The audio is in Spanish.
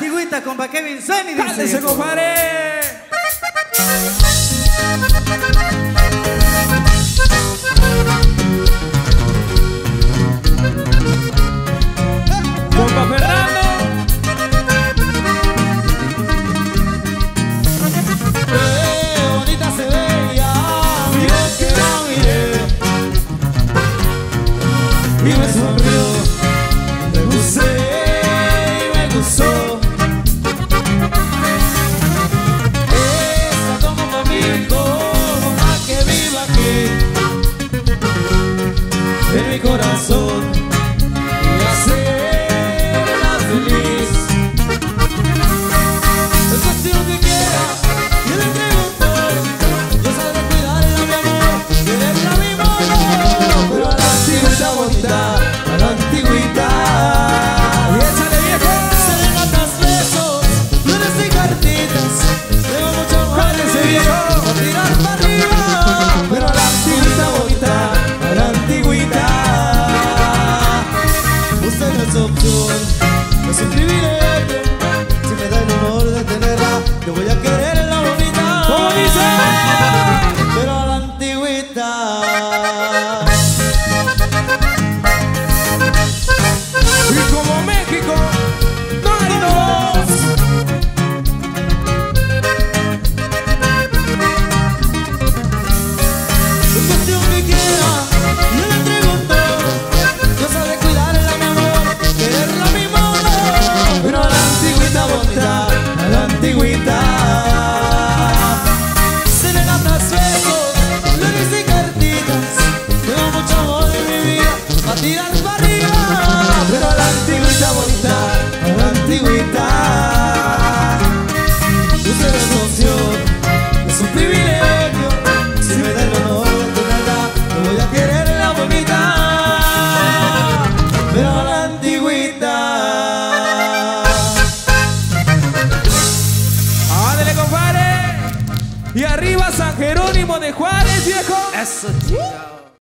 antigüita, compa Kevin Sunny. ¡Cállese, compadre! corazón. esa no opción. Es un privilegio, si me da el honor de tenerla, yo voy a Y arriba San Jerónimo de Juárez, viejo. Eso, tío.